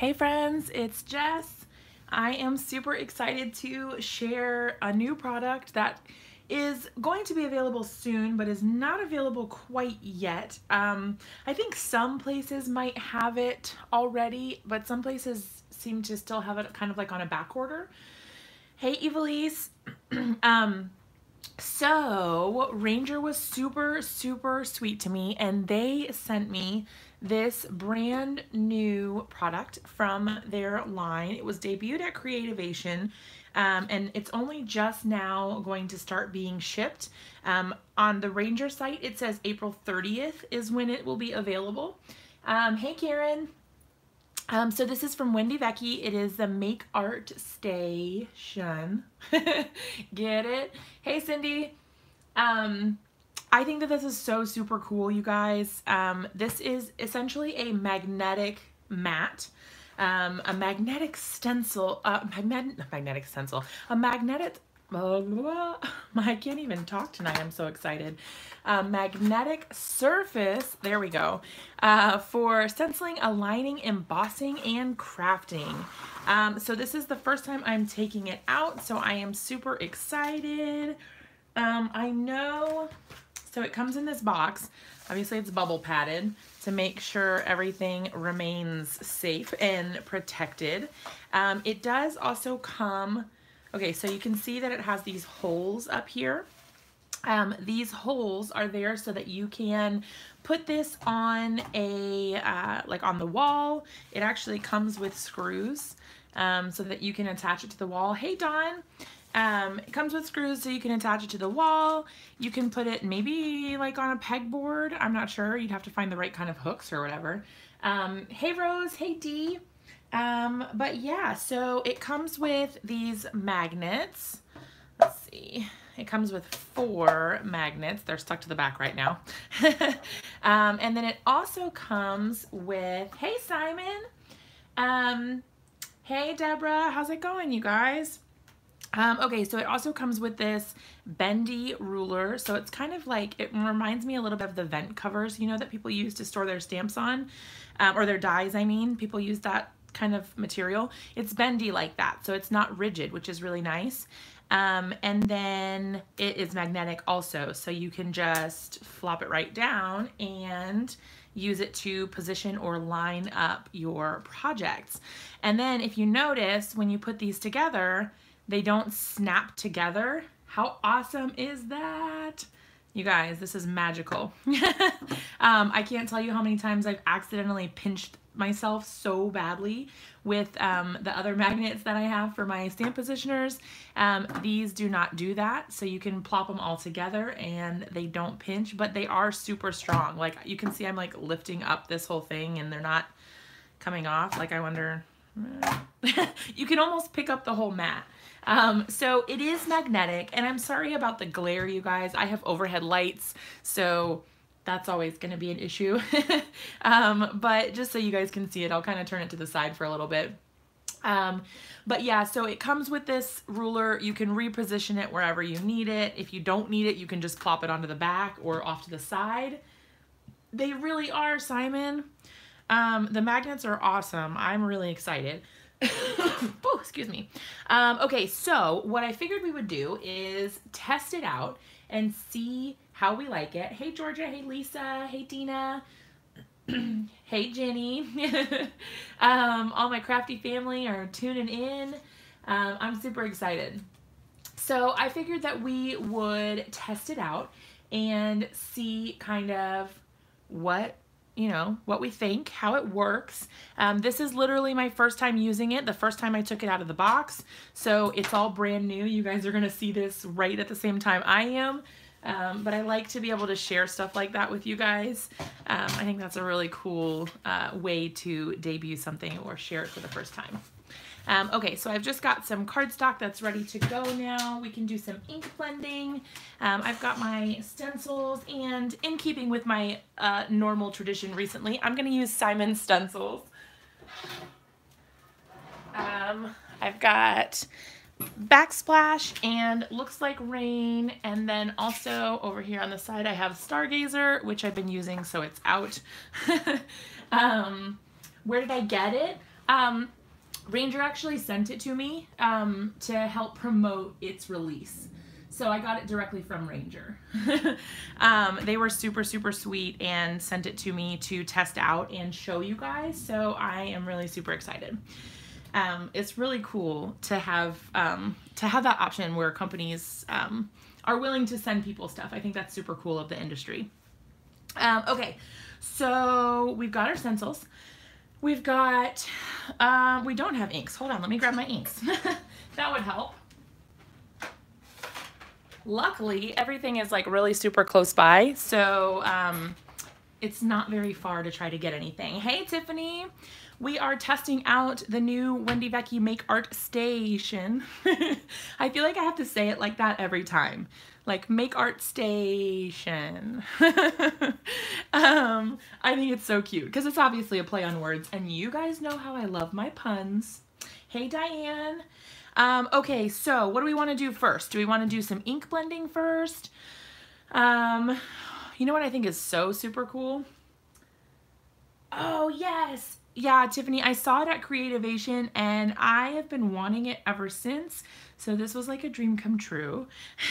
Hey friends, it's Jess. I am super excited to share a new product that is going to be available soon but is not available quite yet. Um, I think some places might have it already but some places seem to still have it kind of like on a back order. Hey Evilise. um, so Ranger was super super sweet to me and they sent me this brand new product from their line. It was debuted at Creativation um, and it's only just now going to start being shipped. Um, on the Ranger site, it says April 30th is when it will be available. Um, hey Karen. Um, so this is from Wendy Vecchi. It is the Make Art Station. Get it? Hey Cindy. Um, I think that this is so super cool, you guys. Um, this is essentially a magnetic mat. Um, a magnetic stencil, uh, magnetic stencil, a magnetic, blah, blah, blah. I can't even talk tonight. I'm so excited. A magnetic surface, there we go, uh, for stenciling, aligning, embossing, and crafting. Um, so this is the first time I'm taking it out, so I am super excited. Um, I know so it comes in this box. Obviously it's bubble padded to make sure everything remains safe and protected. Um, it does also come, okay, so you can see that it has these holes up here. Um, these holes are there so that you can put this on a, uh, like on the wall. It actually comes with screws um, so that you can attach it to the wall. Hey, Dawn. Um, it comes with screws so you can attach it to the wall. You can put it maybe like on a pegboard. I'm not sure. You'd have to find the right kind of hooks or whatever. Um, hey Rose, hey Dee. Um, but yeah, so it comes with these magnets. Let's see. It comes with four magnets. They're stuck to the back right now. um, and then it also comes with, hey Simon. Um, hey Deborah, how's it going you guys? Um, okay, so it also comes with this bendy ruler. So it's kind of like, it reminds me a little bit of the vent covers, you know, that people use to store their stamps on, um, or their dies, I mean. People use that kind of material. It's bendy like that, so it's not rigid, which is really nice. Um, and then it is magnetic also, so you can just flop it right down and use it to position or line up your projects. And then if you notice, when you put these together, they don't snap together. How awesome is that? You guys, this is magical. um, I can't tell you how many times I've accidentally pinched myself so badly with um, the other magnets that I have for my stamp positioners. Um, these do not do that, so you can plop them all together and they don't pinch, but they are super strong. Like you can see I'm like lifting up this whole thing and they're not coming off. Like I wonder, you can almost pick up the whole mat. Um, so it is magnetic, and I'm sorry about the glare, you guys. I have overhead lights, so that's always going to be an issue. um, but just so you guys can see it, I'll kind of turn it to the side for a little bit. Um, but yeah, so it comes with this ruler. You can reposition it wherever you need it. If you don't need it, you can just plop it onto the back or off to the side. They really are, Simon. Um, the magnets are awesome. I'm really excited. oh, excuse me. Um, okay, so what I figured we would do is test it out and see how we like it. Hey, Georgia. Hey, Lisa. Hey, Dina. hey, Jenny. um, all my crafty family are tuning in. Um, I'm super excited. So I figured that we would test it out and see kind of what you know, what we think, how it works. Um, this is literally my first time using it, the first time I took it out of the box. So it's all brand new. You guys are going to see this right at the same time I am. Um, but I like to be able to share stuff like that with you guys. Um, I think that's a really cool uh, way to debut something or share it for the first time. Um, okay, so I've just got some cardstock that's ready to go now. We can do some ink blending. Um, I've got my stencils, and in keeping with my uh, normal tradition recently, I'm going to use Simon stencils. Um, I've got backsplash and looks like rain and then also over here on the side I have stargazer which I've been using so it's out um, where did I get it Um, Ranger actually sent it to me um, to help promote its release. So I got it directly from Ranger. um, they were super, super sweet and sent it to me to test out and show you guys. So I am really super excited. Um, it's really cool to have um, to have that option where companies um, are willing to send people stuff. I think that's super cool of the industry. Um, okay, so we've got our stencils. We've got, um, we don't have inks. Hold on, let me grab my inks. that would help. Luckily, everything is like really super close by, so um, it's not very far to try to get anything. Hey, Tiffany. We are testing out the new Wendy Vecchi Make Art Station. I feel like I have to say it like that every time like make art station. um, I think it's so cute because it's obviously a play on words and you guys know how I love my puns. Hey Diane. Um, okay, so what do we want to do first? Do we want to do some ink blending first? Um, you know what I think is so super cool? Oh yes, yeah, Tiffany, I saw it at Creativation and I have been wanting it ever since. So this was like a dream come true.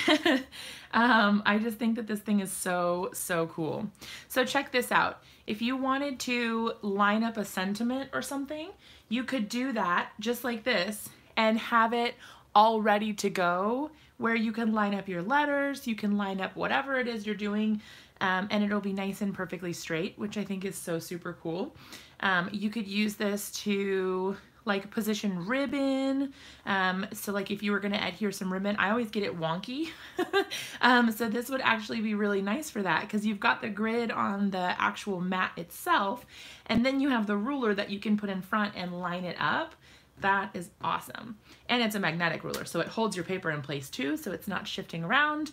um, I just think that this thing is so, so cool. So check this out. If you wanted to line up a sentiment or something, you could do that just like this and have it all ready to go where you can line up your letters, you can line up whatever it is you're doing, um, and it'll be nice and perfectly straight, which I think is so super cool. Um, you could use this to like position ribbon. Um, so like if you were gonna adhere some ribbon, I always get it wonky. um, so this would actually be really nice for that because you've got the grid on the actual mat itself and then you have the ruler that you can put in front and line it up. That is awesome. And it's a magnetic ruler, so it holds your paper in place too, so it's not shifting around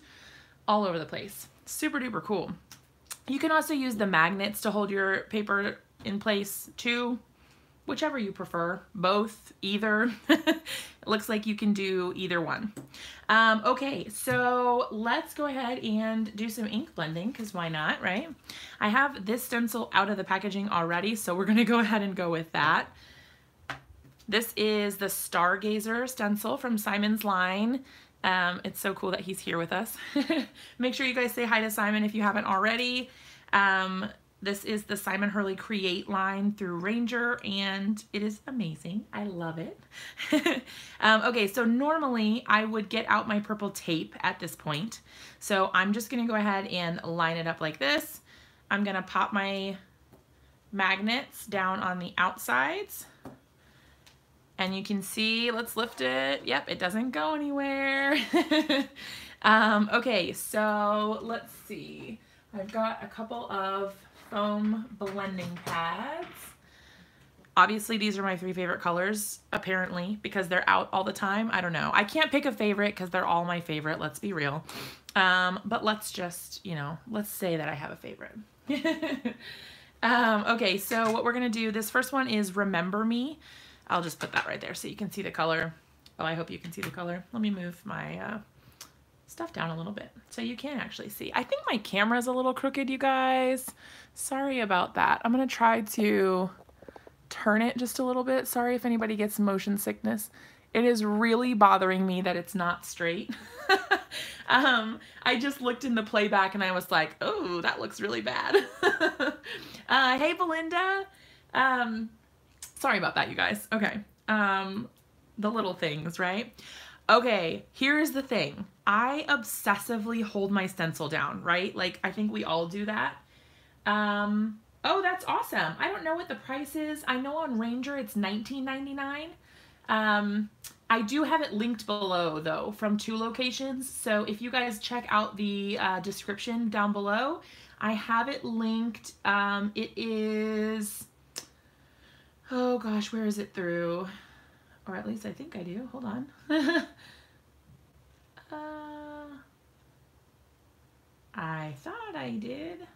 all over the place. Super duper cool. You can also use the magnets to hold your paper in place too, whichever you prefer, both, either. it looks like you can do either one. Um, okay, so let's go ahead and do some ink blending because why not, right? I have this stencil out of the packaging already, so we're going to go ahead and go with that. This is the Stargazer stencil from Simon's line. Um, it's so cool that he's here with us. Make sure you guys say hi to Simon if you haven't already. Um, this is the Simon Hurley Create line through Ranger, and it is amazing. I love it. um, okay, so normally I would get out my purple tape at this point. So I'm just to go ahead and line it up like this. I'm to pop my magnets down on the outsides. And you can see, let's lift it. Yep, it doesn't go anywhere. um, okay, so let's see. I've got a couple of foam blending pads. Obviously, these are my three favorite colors, apparently, because they're out all the time. I don't know. I can't pick a favorite because they're all my favorite, let's be real. Um, but let's just, you know, let's say that I have a favorite. um, okay, so what we're going to do, this first one is Remember Me. I'll just put that right there so you can see the color. Oh, I hope you can see the color. Let me move my uh, stuff down a little bit so you can actually see. I think my camera's a little crooked, you guys. Sorry about that. I'm going to try to turn it just a little bit. Sorry if anybody gets motion sickness. It is really bothering me that it's not straight. um, I just looked in the playback and I was like, oh, that looks really bad. uh, hey, Belinda. Um, Sorry about that, you guys. Okay. Um, the little things, right? Okay, here's the thing. I obsessively hold my stencil down, right? Like, I think we all do that. Um, oh, that's awesome. I don't know what the price is. I know on Ranger it's $19.99. Um, I do have it linked below, though, from two locations. So if you guys check out the uh, description down below, I have it linked. Um, it is Oh gosh, where is it through? Or at least I think I do. Hold on. uh, I thought I did.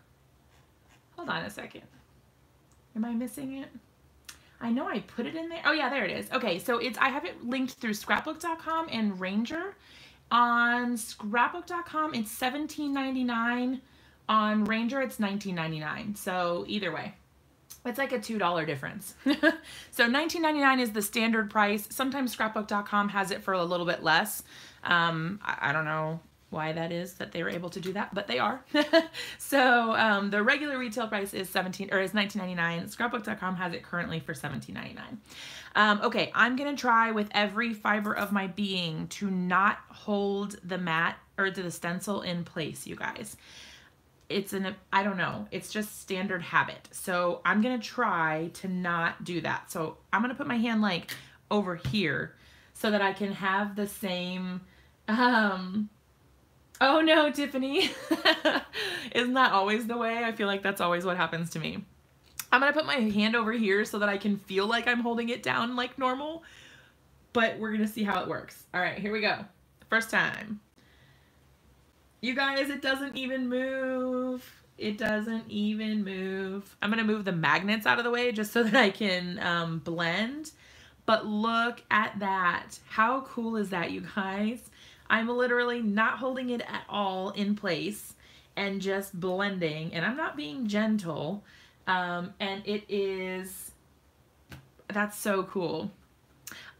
Hold on a second. Am I missing it? I know I put it in there. Oh yeah, there it is. Okay, so it's I have it linked through scrapbook.com and Ranger. On scrapbook.com, it's $17.99. On Ranger, it's $19.99. So either way. It's like a $2 difference. so $19.99 is the standard price. Sometimes scrapbook.com has it for a little bit less. Um, I, I don't know why that is that they were able to do that, but they are. so um, the regular retail price is 17 or is 19.99. Scrapbook.com has it currently for 17.99. Um, okay, I'm gonna try with every fiber of my being to not hold the mat or the stencil in place, you guys. It's an I don't know. It's just standard habit. So I'm gonna try to not do that. So I'm gonna put my hand like over here so that I can have the same um Oh no, Tiffany. Isn't that always the way? I feel like that's always what happens to me. I'm gonna put my hand over here so that I can feel like I'm holding it down like normal, but we're gonna see how it works. All right, here we go. First time. You guys, it doesn't even move. It doesn't even move. I'm gonna move the magnets out of the way just so that I can um, blend. But look at that. How cool is that, you guys? I'm literally not holding it at all in place and just blending and I'm not being gentle um, and it is that's so cool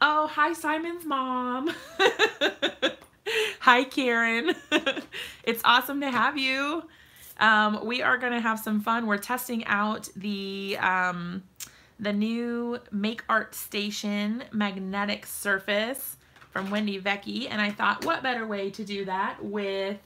oh hi Simon's mom hi Karen it's awesome to have you um, we are gonna have some fun we're testing out the um, the new Make Art Station magnetic surface from Wendy Vecchi, and I thought, what better way to do that with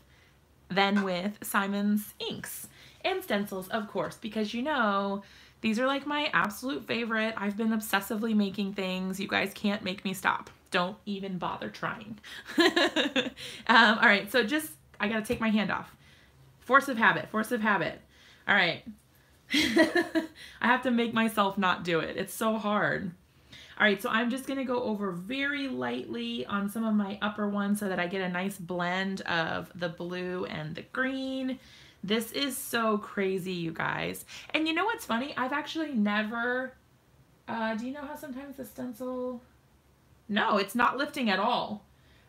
than with Simon's inks and stencils, of course, because you know these are like my absolute favorite. I've been obsessively making things. You guys can't make me stop. Don't even bother trying. um, all right, so just, I gotta take my hand off. Force of habit, force of habit. All right. I have to make myself not do it. It's so hard. All right, so I'm just gonna go over very lightly on some of my upper ones so that I get a nice blend of the blue and the green. This is so crazy, you guys. And you know what's funny? I've actually never, uh, do you know how sometimes the stencil, no, it's not lifting at all.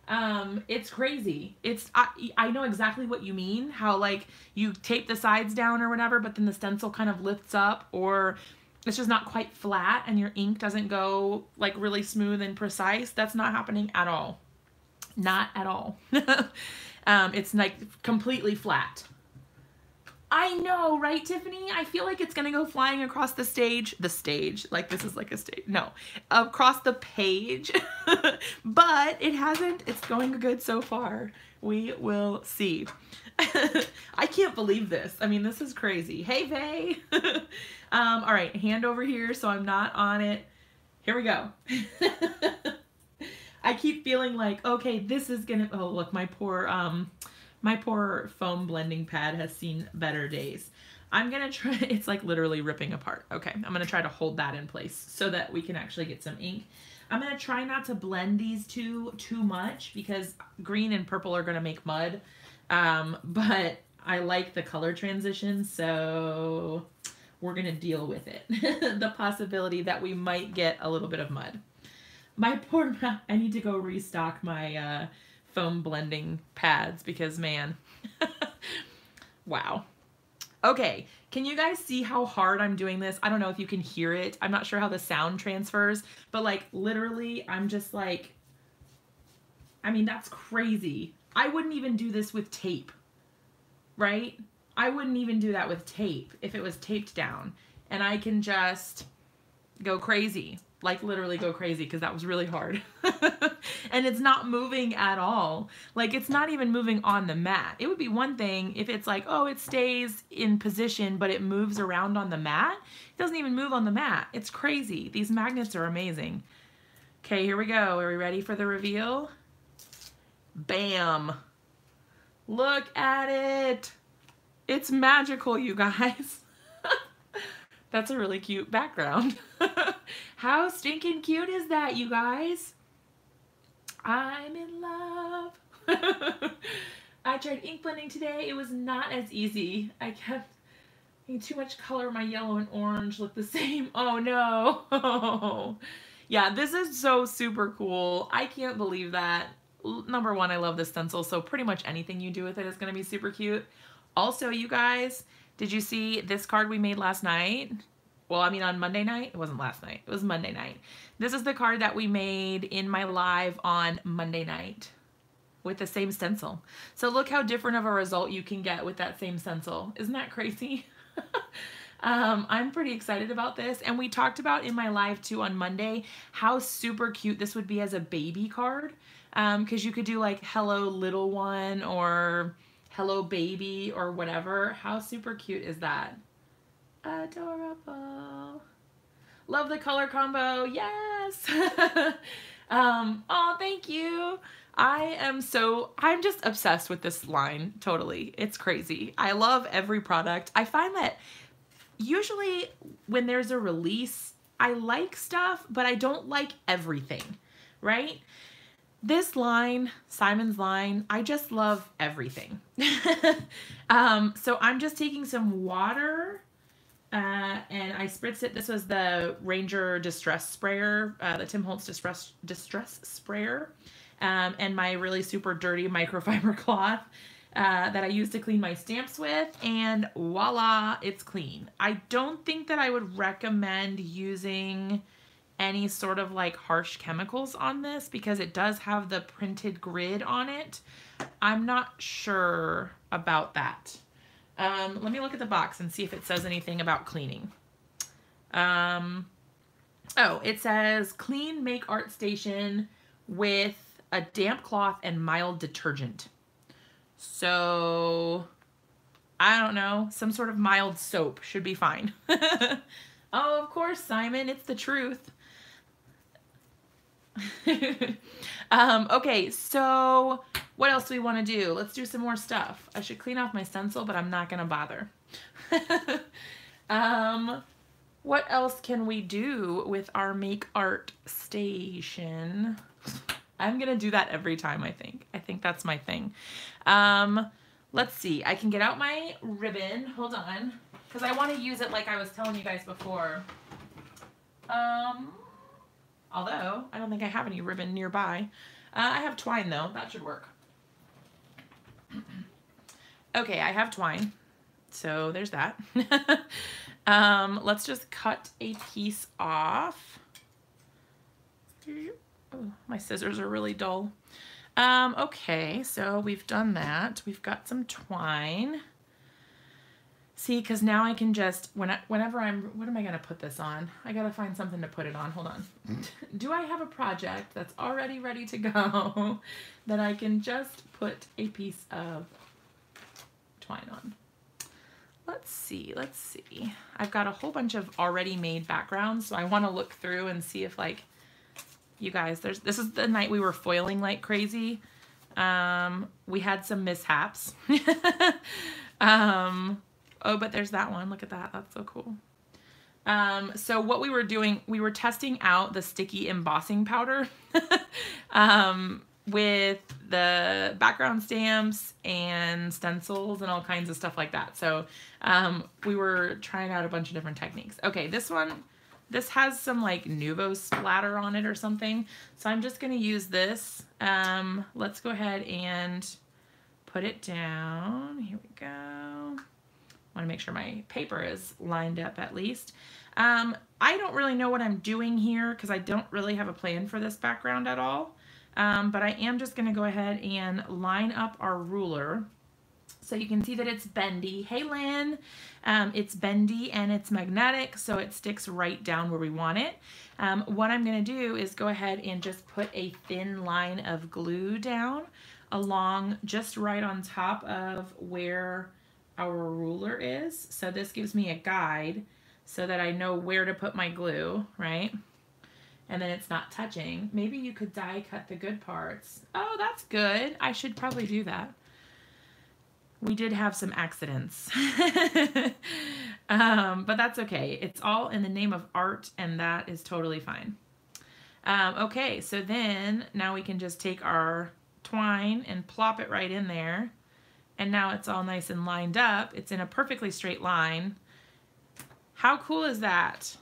Um, it's crazy. It's, I, I know exactly what you mean, how like you tape the sides down or whatever, but then the stencil kind of lifts up or it's just not quite flat and your ink doesn't go like really smooth and precise, that's not happening at all. Not at all. um, it's like completely flat. I know, right, Tiffany? I feel like it's gonna go flying across the stage. The stage, like this is like a stage. No, across the page. but it hasn't. It's going good so far. We will see. I can't believe this. I mean, this is crazy. Hey, Vay. um, all right, hand over here so I'm not on it. Here we go. I keep feeling like, okay, this is gonna, oh, look, my poor, um, my poor foam blending pad has seen better days. I'm gonna try, it's like literally ripping apart. Okay, I'm gonna try to hold that in place so that we can actually get some ink. I'm gonna try not to blend these two too much because green and purple are gonna make mud. Um, but I like the color transition, so we're to deal with it. the possibility that we might get a little bit of mud. My poor I need to go restock my uh, foam blending pads because, man, wow. Okay, can you guys see how hard I'm doing this? I don't know if you can hear it. I'm not sure how the sound transfers, but like literally, I'm just like, I mean, that's crazy. I wouldn't even do this with tape, right? I wouldn't even do that with tape if it was taped down. And I can just go crazy, like literally go crazy because that was really hard. and it's not moving at all. Like it's not even moving on the mat. It would be one thing if it's like, oh, it stays in position, but it moves around on the mat. It doesn't even move on the mat. It's crazy. These magnets are amazing. Okay, here we go. Are we ready for the reveal? Bam. Look at it. It's magical, you guys. That's a really cute background. How stinking cute is that, you guys? I'm in love. I tried ink blending today. It was not as easy. I kept too much color. My yellow and orange look the same. Oh no. yeah, this is so super cool. I can't believe that number one, I love this stencil, so pretty much anything you do with it is going to be super cute. Also, you guys, did you see this card we made last night? well, I mean on Monday night, it wasn't last night, it was Monday night. This is the card that we made in my live on Monday night with the same stencil. So look how different of a result you can get with that same stencil. Isn't that crazy? um, I'm pretty excited about this. And we talked about in my live too on Monday how super cute this would be as a baby card. Because um, you could do like hello little one or hello baby or whatever. How super cute is that? Adorable. Love the color combo. Yes. um, oh, thank you. I am so, I'm just obsessed with this line, totally. It's crazy. I love every product. I find that usually when there's a release, I like stuff, but I don't like everything, right? This line, Simon's line, I just love everything. um, so I'm just taking some water uh, and I spritzed it. This was the Ranger Distress Sprayer, uh, the Tim Holtz Distress, Distress Sprayer um, and my really super dirty microfiber cloth uh, that I use to clean my stamps with and voila, it's clean. I don't think that I would recommend using any sort of like harsh chemicals on this because it does have the printed grid on it. I'm not sure about that. Um, let me look at the box and see if it says anything about cleaning. Um, oh, it says clean make art station with a damp cloth, and mild detergent. So, I don't know, some sort of mild soap should be fine. oh, of course, Simon, it's the truth. um, okay, so what else do we want to do? Let's do some more stuff. I should clean off my stencil, but I'm not going to bother. um, what else can we do with our make art station? I'm going to do that every time, I think. I think that's my thing. Um, let's see. I can get out my ribbon. Hold on. Because I want to use it like I was telling you guys before. Um, although, I don't think I have any ribbon nearby. Uh, I have twine, though. That should work. okay, I have twine. So there's that. um, let's just cut a piece off. Oh, my scissors are really dull. Um, okay, so we've done that. We've got some twine. See, because now I can just, when I, whenever I'm, what am I going to put this on? I got to find something to put it on. Hold on. Do I have a project that's already ready to go that I can just put a piece of twine on? Let's see, let's see. I've got a whole bunch of already made backgrounds, so I want to look through and see if like you guys, there's this is the night we were foiling like crazy. Um, we had some mishaps. um, oh, but there's that one. Look at that. That's so cool. Um, so what we were doing, we were testing out the sticky embossing powder um, with the background stamps and stencils and all kinds of stuff like that. So um, we were trying out a bunch of different techniques. Okay, this one this has some like Nuvo splatter on it or something. So I'm just going to use this. Um, let's go ahead and put it down. Here we go. Want to make sure my paper is lined up at least. Um, I don't really know what I'm doing here because I don't really have a plan for this background at all. Um, but I am just going to go ahead and line up our ruler so you can see that it's bendy. Hey Lynn, um, it's bendy and it's magnetic so it sticks right down where we want it. Um, what I'm going to do is go ahead and just put a thin line of glue down along just right on top of where our ruler is. So this gives me a guide so that I know where to put my glue, right? And then it's not touching. Maybe you could die cut the good parts. Oh, that's good. I should probably do that we did have some accidents. um, but that's okay. It's all in the name of art, and that is totally fine. Um, okay, so then now we can just take our twine and plop it right in there. And now it's all nice and lined up. It's in a perfectly straight line. How cool is that?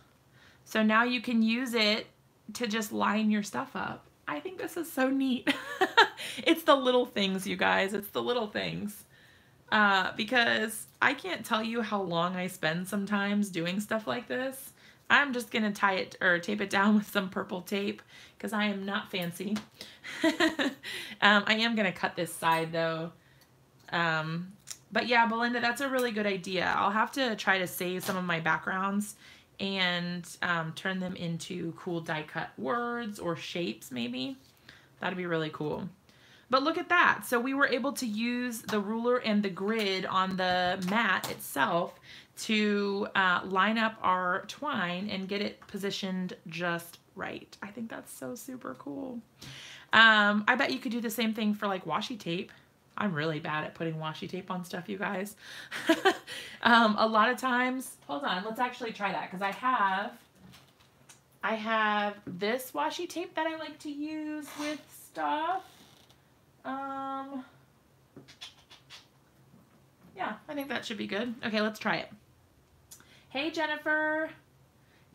So now you can use it to just line your stuff up. I think this is so neat. it's the little things, you guys. It's the little things uh, because I can't tell you how long I spend sometimes doing stuff like this. I'm just going to tie it or tape it down with some purple tape because I am not fancy. um, I am going to cut this side though. Um, but yeah, Belinda, that's a really good idea. I'll have to try to save some of my backgrounds and um, turn them into cool die cut words or shapes maybe. That'd be really cool. But look at that. So we were able to use the ruler and the grid on the mat itself to uh, line up our twine and get it positioned just right. I think that's so super cool. Um, I bet you could do the same thing for like washi tape. I'm really bad at putting washi tape on stuff, you guys. um, a lot of times, hold on, let's actually try that because I have, I have this washi tape that I like to use with stuff. Um, yeah, I think that should be good. Okay, let's try it. Hey, Jennifer.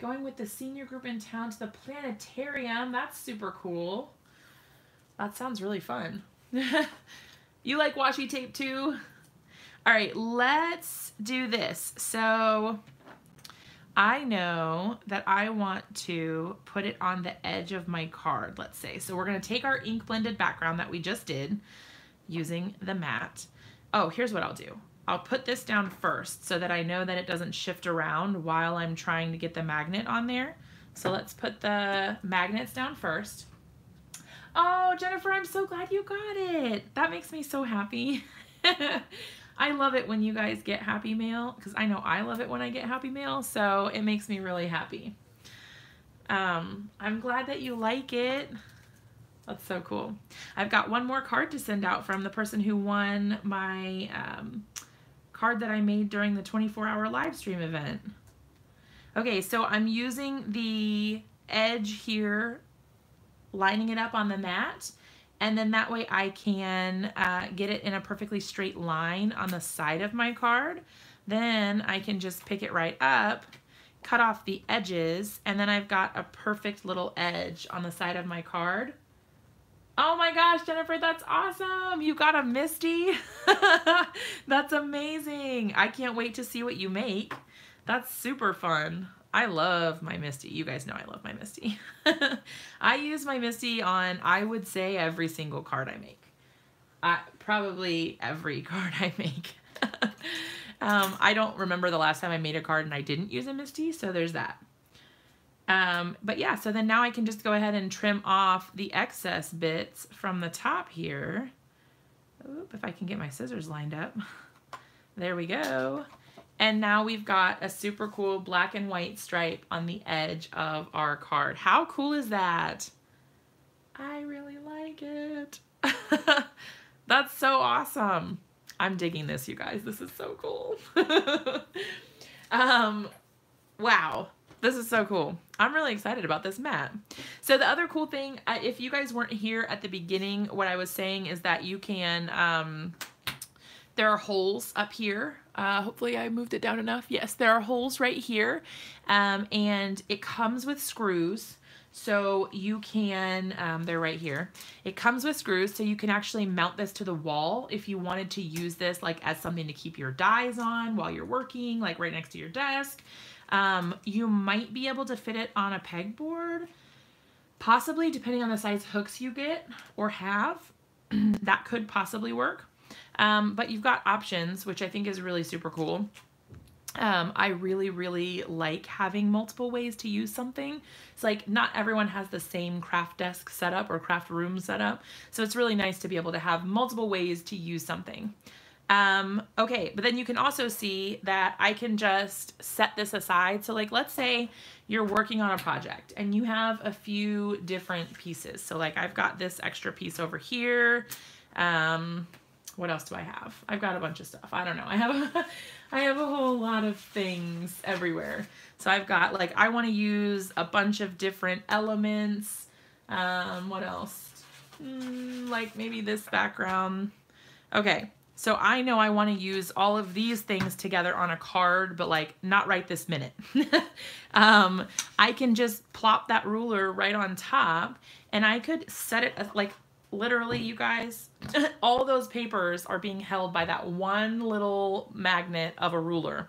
Going with the senior group in town to the planetarium. That's super cool. That sounds really fun. you like washi tape too? All right, let's do this. So I know that I want to put it on the edge of my card, let's say. So we're gonna take our ink blended background that we just did using the mat. Oh, here's what I'll do. I'll put this down first so that I know that it doesn't shift around while I'm trying to get the magnet on there. So let's put the magnets down first. Oh, Jennifer, I'm so glad you got it. That makes me so happy. I love it when you guys get happy mail because I know I love it when I get happy mail, so it makes me really happy. Um, I'm glad that you like it. That's so cool. I've got one more card to send out from the person who won my um, card that I made during the 24-hour live stream event. Okay, so I'm using the edge here, lining it up on the mat, and then that way I can uh, get it in a perfectly straight line on the side of my card. Then I can just pick it right up, cut off the edges, and then I've got a perfect little edge on the side of my card. Oh my gosh, Jennifer, that's awesome. You got a Misti. that's amazing. I can't wait to see what you make. That's super fun. I love my Misti. You guys know I love my Misti. I use my Misti on, I would say, every single card I make. I, probably every card I make. um, I don't remember the last time I made a card and I didn't use a Misti, so there's that. Um, but yeah, so then now I can just go ahead and trim off the excess bits from the top here. Oop, if I can get my scissors lined up. There we go. And now we've got a super cool black and white stripe on the edge of our card. How cool is that? I really like it. That's so awesome. I'm digging this, you guys. This is so cool. um, wow. This is so cool. I'm really excited about this mat. So the other cool thing, if you guys weren't here at the beginning, what I was saying is that you can, um, there are holes up here uh, hopefully I moved it down enough. Yes, there are holes right here um, and it comes with screws. So you can, um, they're right here. It comes with screws so you can actually mount this to the wall if you wanted to use this like as something to keep your dies on while you're working, like right next to your desk. Um, you might be able to fit it on a pegboard, possibly depending on the size hooks you get or have. that could possibly work. Um, but you've got options, which I think is really super cool. Um, I really, really like having multiple ways to use something. It's like not everyone has the same craft desk setup or craft room setup. So it's really nice to be able to have multiple ways to use something. Um, okay, but then you can also see that I can just set this aside. So like, let's say you're working on a project and you have a few different pieces. So like I've got this extra piece over here. Um, what else do I have? I've got a bunch of stuff. I don't know. I have a, I have a whole lot of things everywhere. So I've got like I want to use a bunch of different elements. Um, what else? Mm, like maybe this background. Okay. So I know I want to use all of these things together on a card, but like not right this minute. um, I can just plop that ruler right on top and I could set it like literally you guys all those papers are being held by that one little magnet of a ruler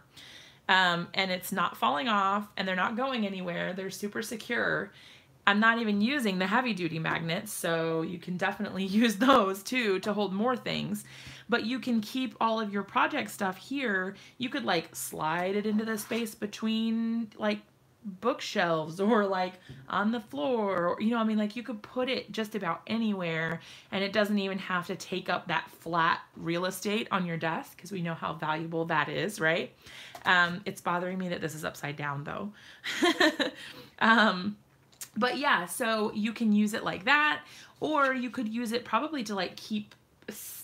um, and it's not falling off and they're not going anywhere. They're super secure. I'm not even using the heavy duty magnets, so you can definitely use those too to hold more things. But you can keep all of your project stuff here. You could like slide it into the space between like bookshelves or like on the floor or you know I mean like you could put it just about anywhere and it doesn't even have to take up that flat real estate on your desk because we know how valuable that is right? Um, it's bothering me that this is upside down though. Um, but yeah so you can use it like that or you could use it probably to like keep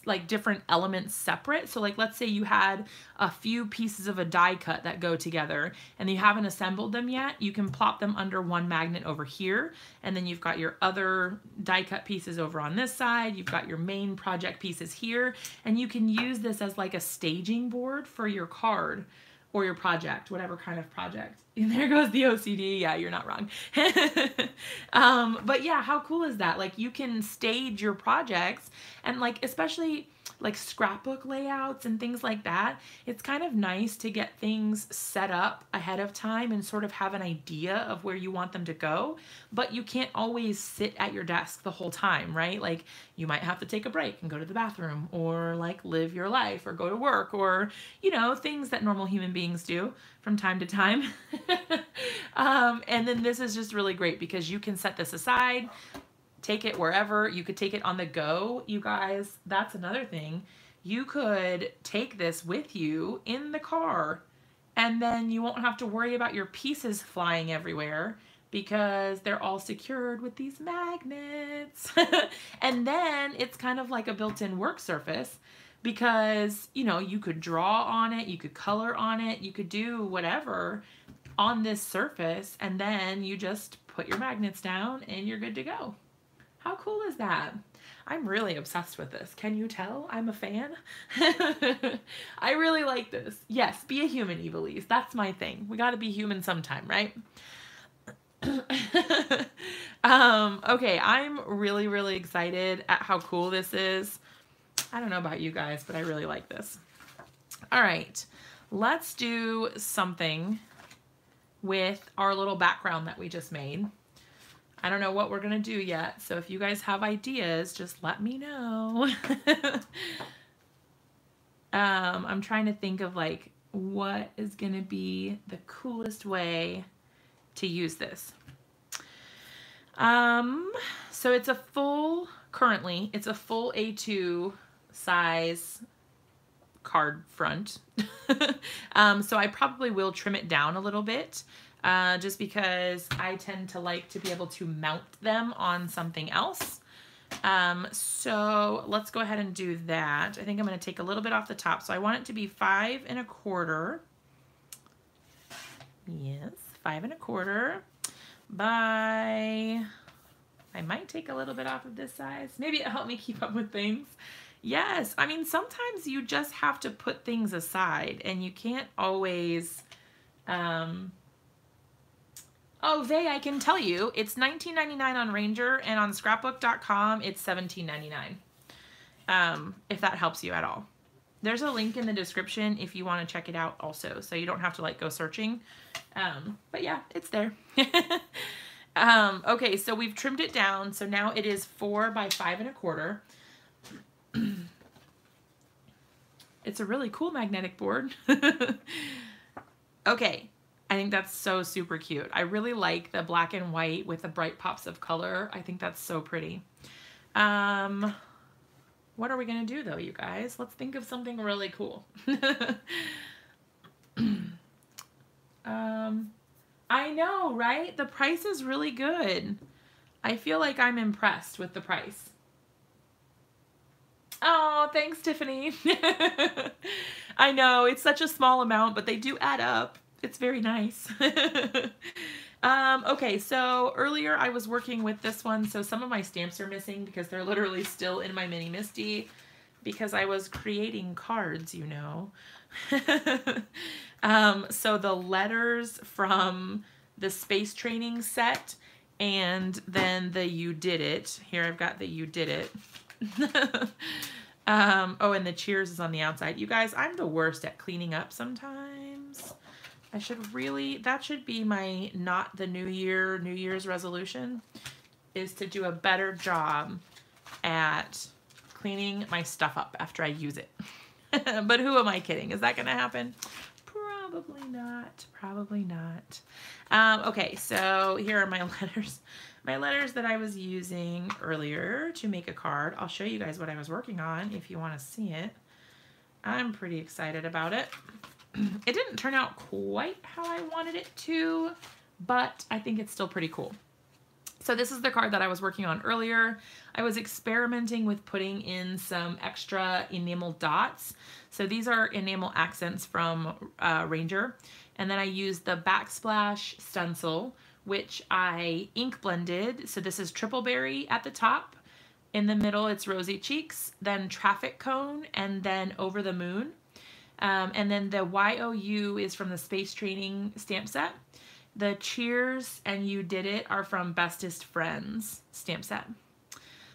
like different elements separate. So like let's say you had a few pieces of a die cut that go together and you haven't assembled them yet, you can plop them under one magnet over here and then you've got your other die cut pieces over on this side, you've got your main project pieces here and you can use this as like a staging board for your card or your project, whatever kind of project. There goes the OCD. Yeah, you're not wrong. um, but yeah, how cool is that? Like you can stage your projects and like especially like scrapbook layouts and things like that, it's kind of nice to get things set up ahead of time and sort of have an idea of where you want them to go. But you can't always sit at your desk the whole time, right? Like you might have to take a break and go to the bathroom or like live your life or go to work or, you know, things that normal human beings do from time to time. um, and then this is just really great because you can set this aside, take it wherever. You could take it on the go, you guys. That's another thing. You could take this with you in the car and then you won't have to worry about your pieces flying everywhere because they're all secured with these magnets. and then it's kind of like a built-in work surface because, you know, you could draw on it, you could color on it, you could do whatever on this surface and then you just put your magnets down and you're good to go. How cool is that? I'm really obsessed with this. Can you tell I'm a fan? I really like this. Yes, be a human, Evilise. That's my thing. We got to be human sometime, right? um, okay, I'm really, really excited at how cool this is. I don't know about you guys, but I really like this. All right, let's do something with our little background that we just made. I don't know what we're going to do yet. So if you guys have ideas, just let me know. um, I'm trying to think of like what is going to be the coolest way to use this. Um, so it's a full, currently, it's a full A2 size card front. um, so I probably will trim it down a little bit uh, just because I tend to like to be able to mount them on something else. Um, so let's go ahead and do that. I think I'm going to take a little bit off the top. So I want it to be five and a quarter. Yes, five and a quarter by, I might take a little bit off of this size. Maybe it helped me keep up with things. Yes, I mean, sometimes you just have to put things aside and you can't always, um, Oh, they, I can tell you, it's $19.99 on Ranger, and on scrapbook.com, it's $17.99. Um, if that helps you at all. There's a link in the description if you want to check it out also, so you don't have to like go searching. Um, but yeah, it's there. um, okay, so we've trimmed it down, so now it is four by five and a quarter. it's a really cool magnetic board. okay, I think that's so super cute. I really like the black and white with the bright pops of color. I think that's so pretty. Um, what are we going to do though, you guys? Let's think of something really cool. um, I know, right? The price is really good. I feel like I'm impressed with the price. Oh, thanks, Tiffany. I know, it's such a small amount, but they do add up it's very nice. um, okay, so earlier I was working with this one, so some of my stamps are missing because they're literally still in my Mini Misti because I was creating cards, you know. um, so the letters from the space training set and then the you did it. Here I've got the you did it. um, oh, and the cheers is on the outside. You guys, I'm the worst at cleaning up sometimes. I should really, that should be my not the new year, New Year's resolution, is to do a better job at cleaning my stuff up after I use it. but who am I kidding? Is that going to happen? Probably not. Probably not. Um, okay, so here are my letters. My letters that I was using earlier to make a card. I'll show you guys what I was working on if you want to see it. I'm pretty excited about it. It didn't turn out quite how I wanted it to, but I think it's still pretty cool. So this is the card that I was working on earlier. I was experimenting with putting in some extra enamel dots. So these are enamel accents from uh, Ranger. And then I used the Backsplash stencil, which I ink blended. So this is Triple Berry at the top. In the middle, it's Rosy Cheeks, then Traffic Cone, and then Over the Moon. Um, and then the YOU is from the Space Training stamp set. The Cheers and You Did It are from Bestest Friends stamp set.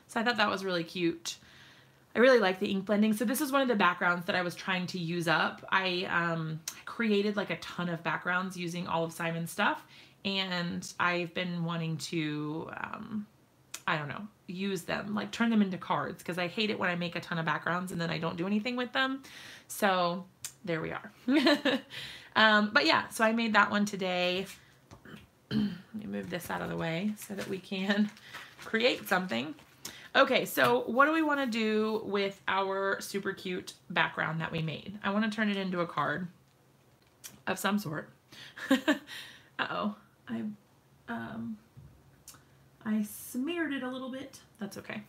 So I thought that was really cute. I really like the ink blending. So this is one of the backgrounds that I was trying to use up. I um, created like a ton of backgrounds using all of Simon's stuff. And I've been wanting to, um, I don't know, use them, like turn them into cards because I hate it when I make a ton of backgrounds and then I don't do anything with them. So there we are. um, but yeah, so I made that one today. Let me move this out of the way so that we can create something. Okay, so what do we want to do with our super cute background that we made? I want to turn it into a card of some sort. Uh-oh, I, um, I smeared it a little bit. That's okay.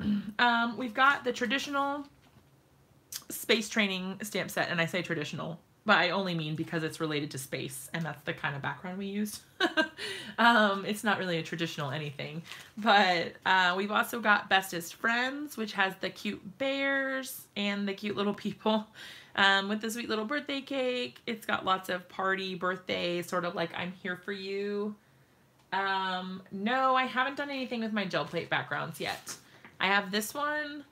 Um, we've got the traditional space training stamp set, and I say traditional but I only mean because it's related to space and that's the kind of background we used. um, it's not really a traditional anything, but uh, we've also got Bestest Friends, which has the cute bears and the cute little people um, with the sweet little birthday cake. It's got lots of party, birthday, sort of like I'm here for you. Um, no, I haven't done anything with my gel plate backgrounds yet. I have this one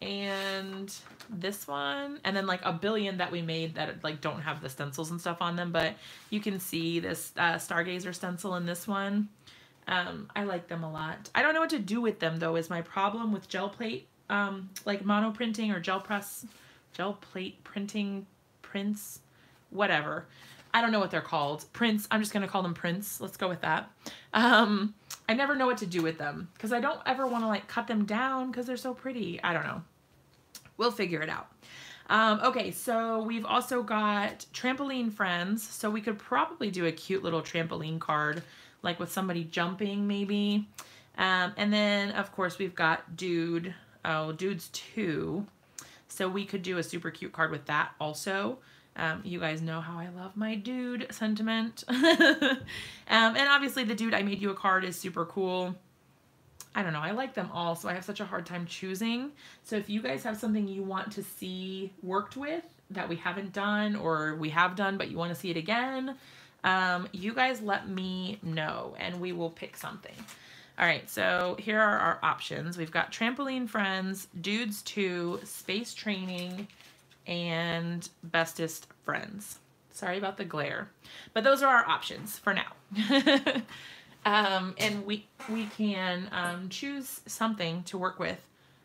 and this one and then like a billion that we made that like don't have the stencils and stuff on them but you can see this uh, stargazer stencil in this one. Um, I like them a lot. I don't know what to do with them though is my problem with gel plate um, like mono printing or gel press gel plate printing prints whatever I don't know what they're called prints I'm just gonna call them prints let's go with that um, I never know what to do with them because I don't ever want to like cut them down because they're so pretty I don't know We'll figure it out. Um, okay, so we've also got trampoline friends. So we could probably do a cute little trampoline card, like with somebody jumping maybe. Um, and then, of course, we've got Dude. Oh, Dude's two. So we could do a super cute card with that also. Um, you guys know how I love my dude sentiment. um, and obviously the dude I made you a card is super cool. I don't know. I like them all, so I have such a hard time choosing. So if you guys have something you want to see worked with that we haven't done or we have done but you want to see it again, um, you guys let me know and we will pick something. All right, so here are our options. We've got Trampoline Friends, Dudes 2, Space Training, and Bestest Friends. Sorry about the glare. But those are our options for now. Um, and we we can um, choose something to work with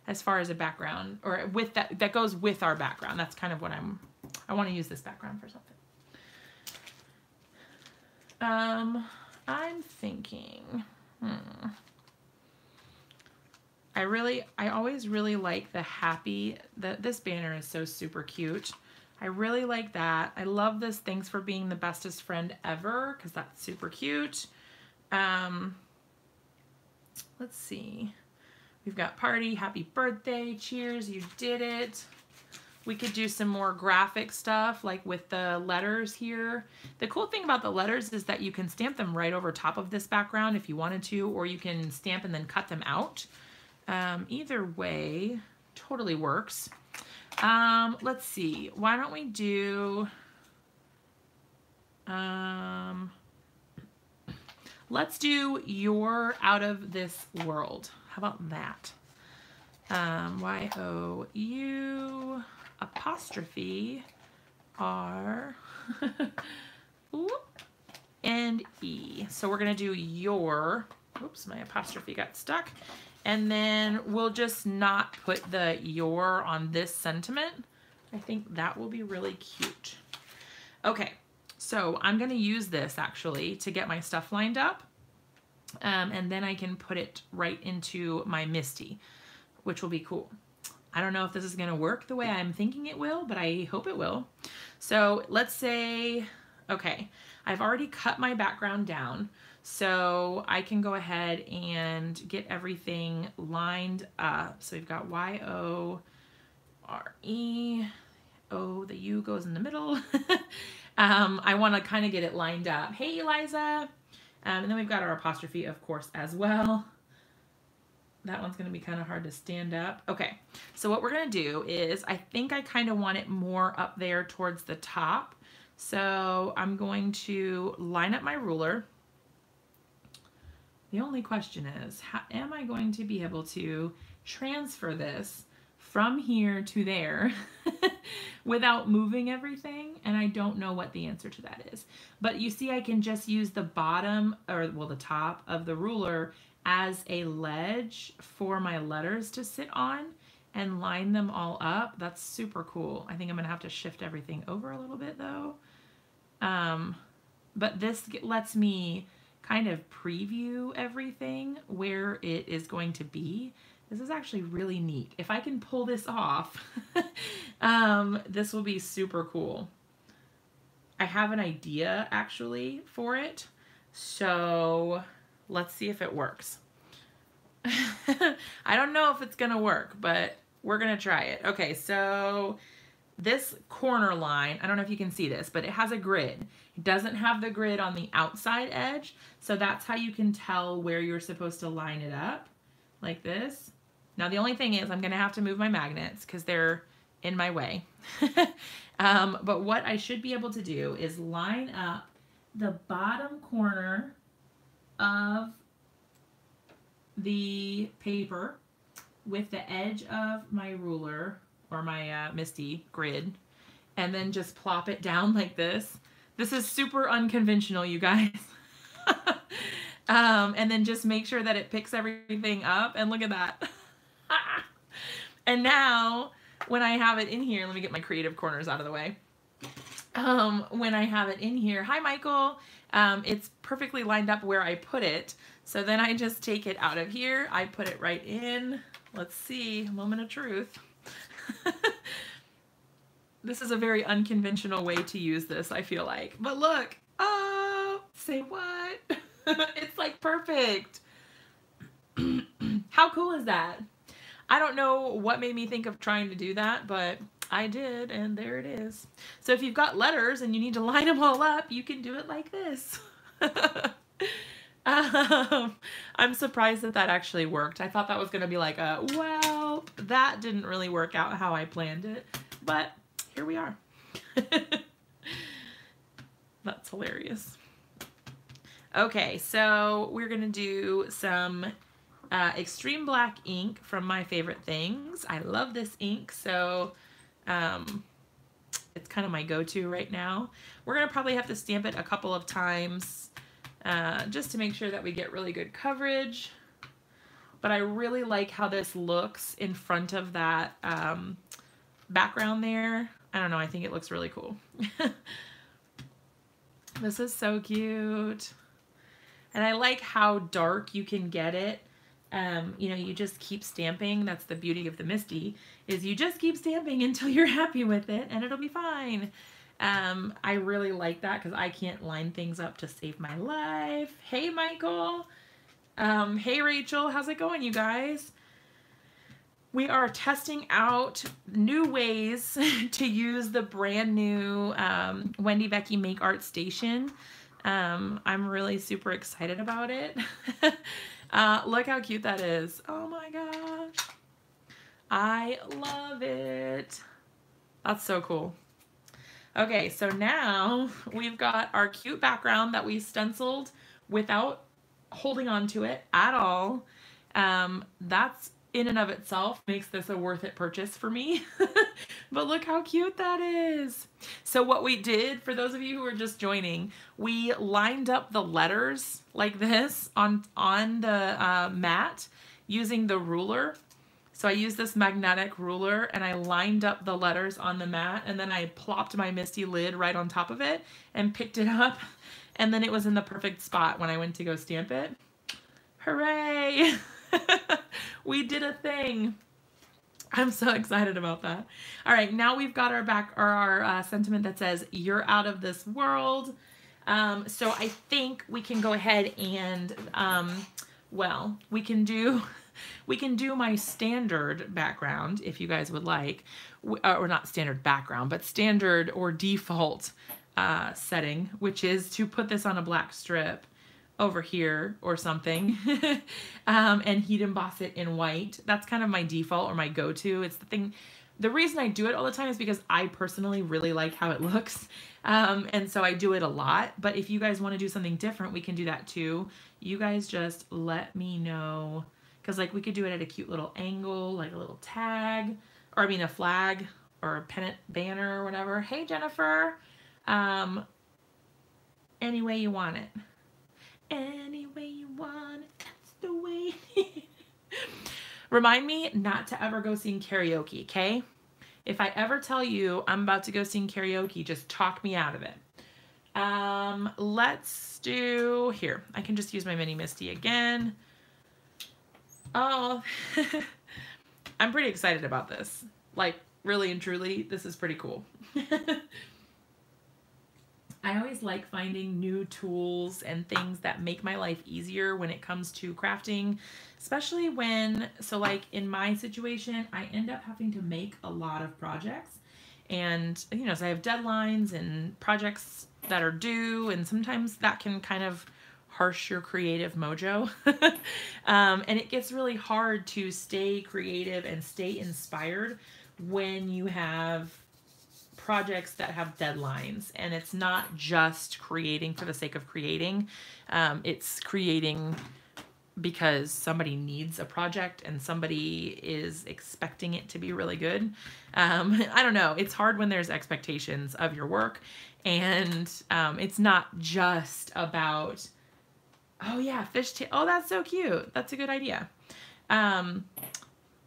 as far as a background or with that that goes with our background. That's kind of what I'm I want to use this background for something. Um, I'm thinking, hmm. I really, I always really like the happy, the, this banner is so super cute. I really like that. I love this thanks for being the bestest friend ever because that's super cute. Um, let's see. We've got party, happy birthday, cheers, you did it. We could do some more graphic stuff like with the letters here. The cool thing about the letters is that you can stamp them right over top of this background if you wanted to, or you can stamp and then cut them out. Um, either way, totally works. Um, let's see. Why don't we do... Um, Let's do You're Out of This World. How about that? Um, Y-O-U apostrophe R and E. So we're going to do your, oops, my apostrophe got stuck. And then we'll just not put the your on this sentiment. I think that will be really cute. Okay, so I'm going to use this actually to get my stuff lined up. Um, and then I can put it right into my MISTI, which will be cool. I don't know if this is going to work the way I'm thinking it will, but I hope it will. So let's say, okay, I've already cut my background down. So I can go ahead and get everything lined up. So we've got Y-O-R-E. O, the U goes in the middle. um, I want to kind of get it lined up. Hey, Eliza. Um, and then we've got our apostrophe, of course, as well. That one's going to be kind of hard to stand up. Okay, so what we're going to do is I think I kind of want it more up there towards the top. So I'm going to line up my ruler. The only question is, how, am I going to be able to transfer this from here to there without moving everything? And I don't know what the answer to that is. But you see, I can just use the bottom, or well, the top of the ruler as a ledge for my letters to sit on and line them all up. That's super cool. I think I'm gonna have to shift everything over a little bit though. Um, but this lets me kind of preview everything where it is going to be. This is actually really neat. If I can pull this off, um, this will be super cool. I have an idea actually for it. So let's see if it works. I don't know if it's gonna work, but we're gonna try it. Okay, so this corner line, I don't know if you can see this, but it has a grid. It doesn't have the grid on the outside edge, so that's how you can tell where you're supposed to line it up, like this. Now the only thing is I'm gonna have to move my magnets because they're in my way. um, but what I should be able to do is line up the bottom corner of the paper with the edge of my ruler or my uh, MISTI grid and then just plop it down like this. This is super unconventional, you guys. um, and then just make sure that it picks everything up and look at that. and now when I have it in here, let me get my creative corners out of the way. Um, when I have it in here, hi Michael, um, it's perfectly lined up where I put it. So then I just take it out of here, I put it right in. Let's see, moment of truth. this is a very unconventional way to use this, I feel like. But look, oh, say what? it's like perfect. How cool is that? I don't know what made me think of trying to do that, but I did, and there it is. So if you've got letters and you need to line them all up, you can do it like this. um, I'm surprised that that actually worked. I thought that was going to be like a, well, that didn't really work out how I planned it, but here we are. That's hilarious. Okay, so we're going to do some uh, Extreme Black ink from My Favorite Things. I love this ink, so um, it's kind of my go-to right now. We're going to probably have to stamp it a couple of times uh, just to make sure that we get really good coverage. But I really like how this looks in front of that um, background there. I don't know, I think it looks really cool. this is so cute. And I like how dark you can get it. Um, you know, you just keep stamping. That's the beauty of the MISTI, is you just keep stamping until you're happy with it and it'll be fine. Um, I really like that because I can't line things up to save my life. Hey, Michael. Um, hey, Rachel. How's it going, you guys? We are testing out new ways to use the brand new um, Wendy Vecchi Make Art Station. Um, I'm really super excited about it. uh, look how cute that is. Oh my gosh. I love it. That's so cool. Okay, so now we've got our cute background that we stenciled without holding on to it at all. Um, that's in and of itself makes this a worth it purchase for me. but look how cute that is. So what we did, for those of you who are just joining, we lined up the letters like this on, on the uh, mat using the ruler. So I used this magnetic ruler and I lined up the letters on the mat and then I plopped my MISTI lid right on top of it and picked it up and then it was in the perfect spot when I went to go stamp it. Hooray! we did a thing. I'm so excited about that. All right, now we've got our back or our uh, sentiment that says you're out of this world. Um, so I think we can go ahead and um, well, we can do we can do my standard background if you guys would like, uh, or not standard background, but standard or default uh, setting, which is to put this on a black strip over here or something um, and heat emboss it in white. That's kind of my default or my go-to. It's the thing, the reason I do it all the time is because I personally really like how it looks. Um, and so I do it a lot, but if you guys want to do something different, we can do that too. You guys just let me know because like we could do it at a cute little angle, like a little tag, or I mean a flag or a pennant banner or whatever. Hey, Jennifer. Um, any way you want it. Any way you want it, that's the way. Remind me not to ever go sing karaoke, okay? If I ever tell you I'm about to go sing karaoke, just talk me out of it. Um, let's do, here, I can just use my mini MISTI again. Oh, I'm pretty excited about this. Like, really and truly, this is pretty cool. I always like finding new tools and things that make my life easier when it comes to crafting, especially when, so like in my situation, I end up having to make a lot of projects. And, you know, so I have deadlines and projects that are due, and sometimes that can kind of harsh your creative mojo. um, and it gets really hard to stay creative and stay inspired when you have projects that have deadlines. And it's not just creating for the sake of creating. Um, it's creating because somebody needs a project and somebody is expecting it to be really good. Um, i don't know. It's hard when there's expectations of your work. And um, it's not just about oh yeah fish tail oh that's so cute that's a good idea um,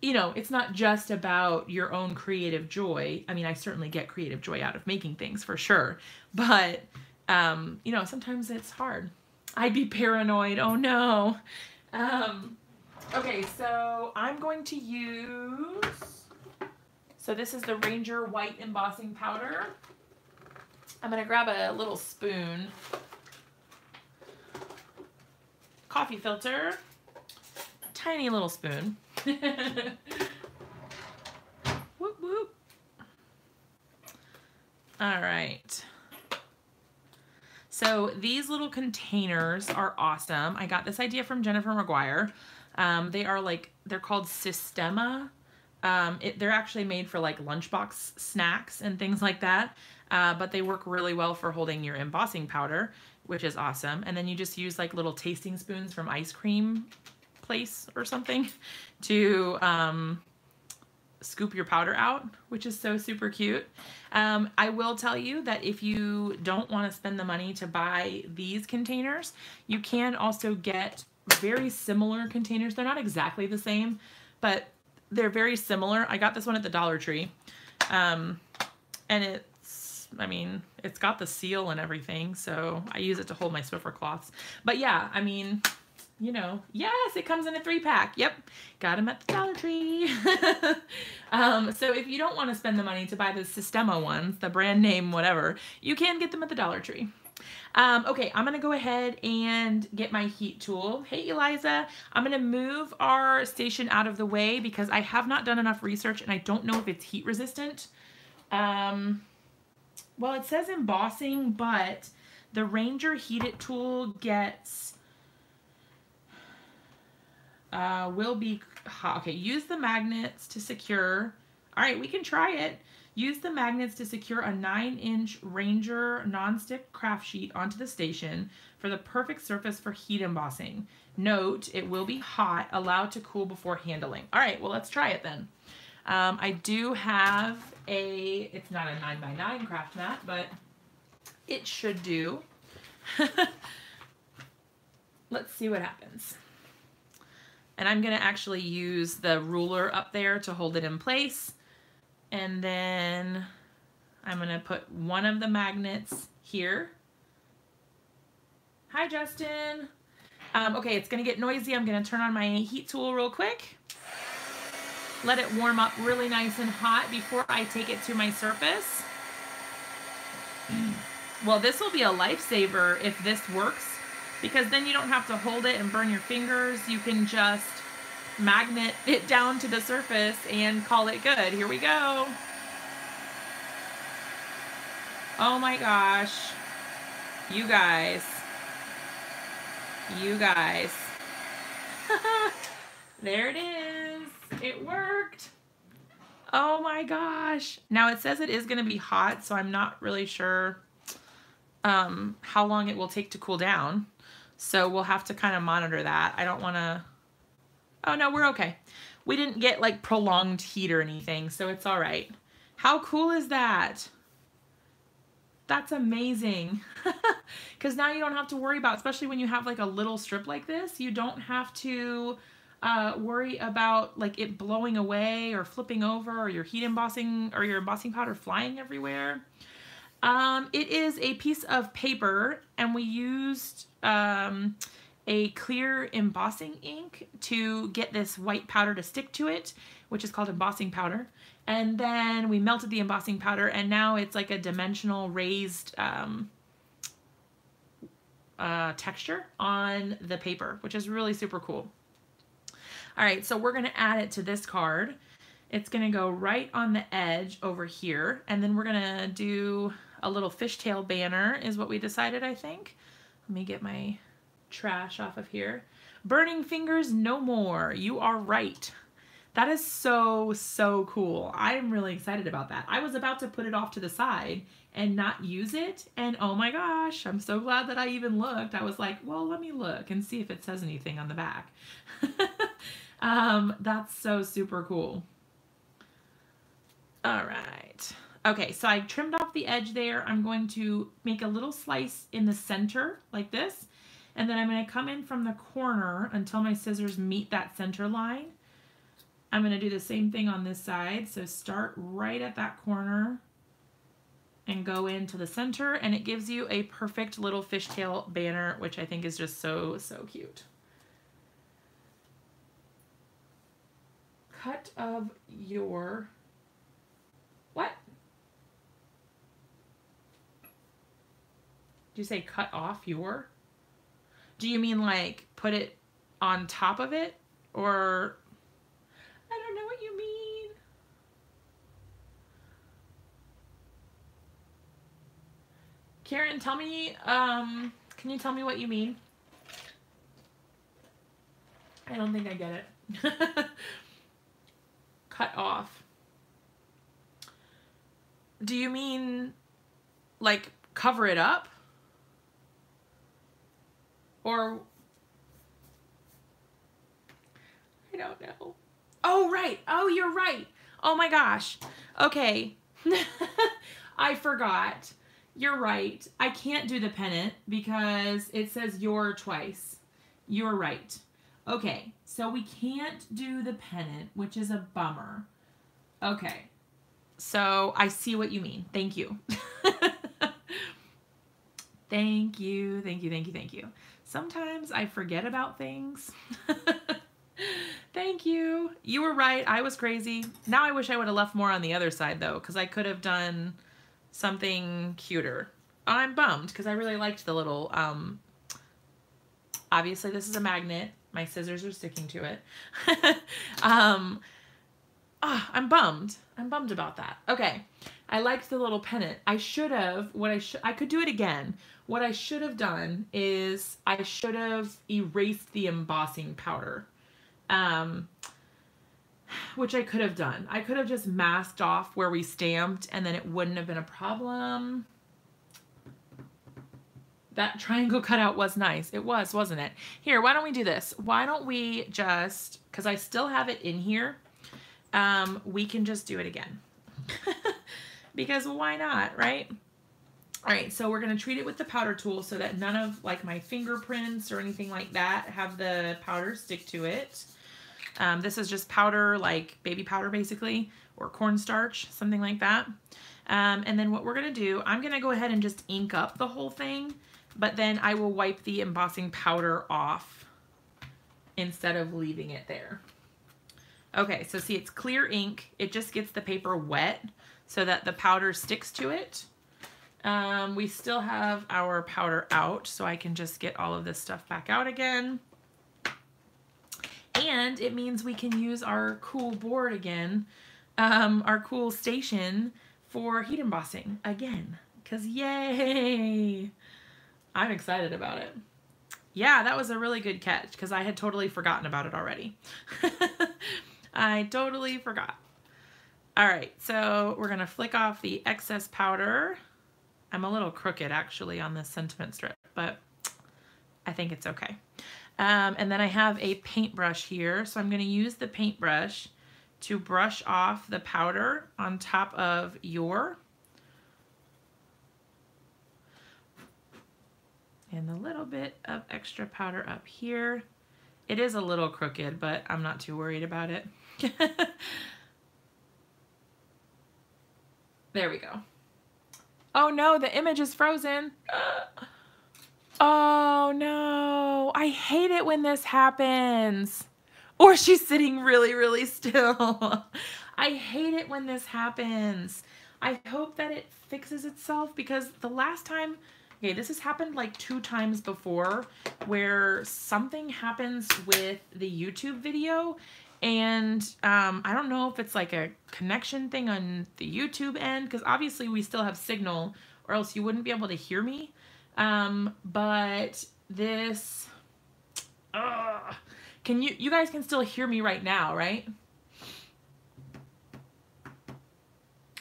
you know, it's not just about your own creative joy. I mean, I certainly get creative joy out of making things for sure, but um, you know, sometimes it's hard. I'd be paranoid. Oh no. Um, okay, so I'm going to use, so this is the Ranger White Embossing Powder. I'm to grab a little spoon, coffee filter, tiny little spoon. whoop whoop. All right. So these little containers are awesome. I got this idea from Jennifer McGuire. Um, they are like, they're called Sistema. Um, it, they're actually made for like lunchbox snacks and things like that. Uh, but they work really well for holding your embossing powder, which is awesome. And then you just use like little tasting spoons from ice cream place or something to um, scoop your powder out, which is so super cute. Um, I will tell you that if you don't want to spend the money to buy these containers, you can also get very similar containers. They're not exactly the same, but they're very similar. I got this one at the Dollar Tree. Um, and it's, I mean, it's got the seal and everything, so I use it to hold my Swiffer cloths. But yeah, I mean, you know, yes, it comes in a three pack. Yep, got them at the Dollar Tree. um, so if you don't want to spend the money to buy the Sistema ones, the brand name, whatever, you can get them at the Dollar Tree. Um, okay, I'm going to go ahead and get my heat tool. Hey, Eliza, I'm going to move our station out of the way because I have not done enough research and I don't know if it's heat resistant. Um, well, it says embossing, but the Ranger Heat It tool gets uh, will be hot. Okay, use the magnets to secure. All right, we can try it. Use the magnets to secure a 9-inch Ranger non-stick craft sheet onto the station for the perfect surface for heat embossing. Note, it will be hot, allowed to cool before handling. All right, well, let's try it then. Um, I do have a, it's not a 9 by 9 craft mat, but it should do. Let's see what happens. And I'm gonna actually use the ruler up there to hold it in place. And then I'm gonna put one of the magnets here. Hi, Justin. Um, okay, it's gonna get noisy. I'm gonna turn on my heat tool real quick. Let it warm up really nice and hot before I take it to my surface. Well, this will be a lifesaver if this works because then you don't have to hold it and burn your fingers. You can just magnet it down to the surface and call it good. Here we go. Oh my gosh. You guys. You guys. there it is. It worked. Oh my gosh. Now it says it is going to be hot, so I'm not really sure um, how long it will take to cool down. So we'll have to kind of monitor that. I don't want to... Oh, no, we're okay. We didn't get like prolonged heat or anything, so it's all right. How cool is that? That's amazing. Because now you don't have to worry about, especially when you have like a little strip like this, you don't have to uh, worry about like it blowing away or flipping over or your heat embossing or your embossing powder flying everywhere. Um, it is a piece of paper and we used um, a clear embossing ink to get this white powder to stick to it, which is called embossing powder. And then we melted the embossing powder and now it's like a dimensional raised um, uh, texture on the paper, which is really super cool. All right, so we're gonna add it to this card. It's gonna go right on the edge over here, and then we're gonna do a little fishtail banner is what we decided, I think. Let me get my trash off of here. Burning fingers no more. You are right. That is so, so cool. I am really excited about that. I was about to put it off to the side and not use it. And oh my gosh, I'm so glad that I even looked. I was like, well, let me look and see if it says anything on the back. um, that's so super cool. All right. Okay, so I trimmed off the edge there. I'm going to make a little slice in the center like this. And then I'm going to come in from the corner until my scissors meet that center line. I'm going to do the same thing on this side. So start right at that corner and go into the center and it gives you a perfect little fishtail banner, which I think is just so, so cute. Cut of your, what? Do you say cut off your? Do you mean like put it on top of it? Or I don't know what you mean. Karen, tell me, um, can you tell me what you mean? I don't think I get it. cut off. Do you mean like cover it up? Or I don't know. Oh, right. Oh, you're right. Oh my gosh. Okay. I forgot. You're right. I can't do the pennant because it says your twice. You're right. Okay, so we can't do the pennant, which is a bummer. Okay, so I see what you mean. Thank you. thank you, thank you, thank you, thank you. Sometimes I forget about things. Thank you. You were right. I was crazy. Now I wish I would have left more on the other side though, because I could have done something cuter. I'm bummed because I really liked the little, um, obviously this is a magnet. My scissors are sticking to it. um, oh, I'm bummed. I'm bummed about that. Okay. I liked the little pennant. I should have, what I should, I could do it again. What I should have done is I should have erased the embossing powder, um, which I could have done. I could have just masked off where we stamped and then it wouldn't have been a problem. That triangle cutout was nice. It was, wasn't it? Here, why don't we do this? Why don't we just, because I still have it in here, um, we can just do it again. because why not, right? All right, so we're gonna treat it with the powder tool so that none of like my fingerprints or anything like that have the powder stick to it. Um, this is just powder, like baby powder basically, or cornstarch, something like that. Um, and then what we're gonna do, I'm gonna go ahead and just ink up the whole thing, but then I will wipe the embossing powder off instead of leaving it there. Okay, so see it's clear ink. It just gets the paper wet so that the powder sticks to it. Um, we still have our powder out, so I can just get all of this stuff back out again. And it means we can use our cool board again, um, our cool station for heat embossing again. Because yay! I'm excited about it. Yeah, that was a really good catch because I had totally forgotten about it already. I totally forgot. All right, so we're gonna flick off the excess powder. I'm a little crooked actually on this sentiment strip, but I think it's okay. Um, and then I have a paintbrush here. So I'm going to use the paintbrush to brush off the powder on top of your and a little bit of extra powder up here. It is a little crooked, but I'm not too worried about it. there we go. Oh no, the image is frozen. Oh no, I hate it when this happens. Or she's sitting really, really still. I hate it when this happens. I hope that it fixes itself because the last time, okay, this has happened like two times before where something happens with the YouTube video and um, I don't know if it's like a connection thing on the YouTube end because obviously we still have signal or else you wouldn't be able to hear me. Um, but this, uh, can you, you guys can still hear me right now, right?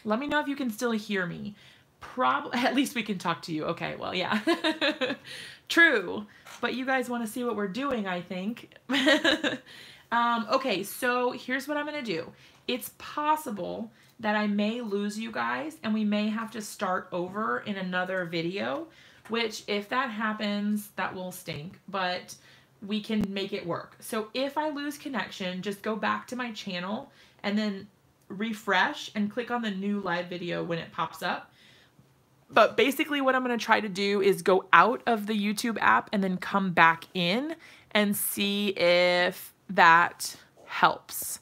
Let me know if you can still hear me. Probably, at least we can talk to you. Okay, well, yeah. True. But you guys want to see what we're doing, I think. um, okay, so here's what I'm going to do. It's possible that I may lose you guys and we may have to start over in another video which if that happens, that will stink, but we can make it work. So if I lose connection, just go back to my channel and then refresh and click on the new live video when it pops up. But basically what I'm going to try to do is go out of the YouTube app and then come back in and see if that helps.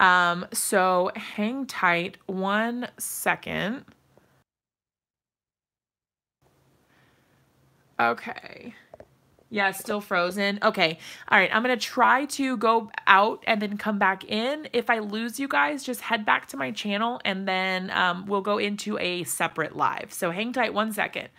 Um, so hang tight one second. Okay. Yeah, still frozen. Okay. All right. I'm going to try to go out and then come back in. If I lose you guys, just head back to my channel and then um, we'll go into a separate live. So hang tight one second.